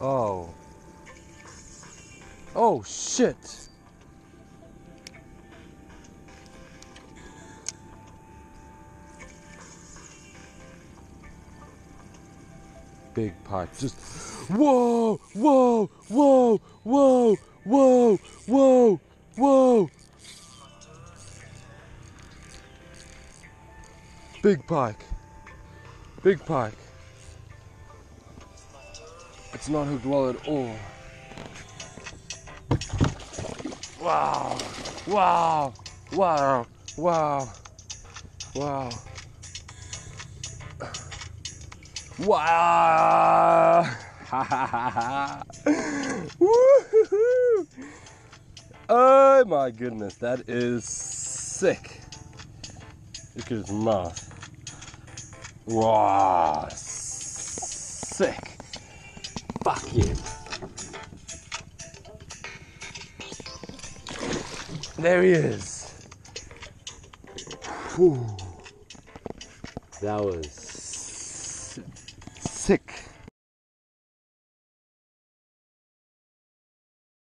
Oh. Oh shit. Big pike. Just whoa, whoa, whoa, whoa, whoa, whoa, whoa. Big pike. Big pike. It's not hooked well at all. Wow. Wow. Wow. Wow. Wow. Wow. Woo-hoo-hoo. oh my goodness, that is sick. Look at his mouth. Wow. Sick. Fuck you. There he is. Whew. That was sick.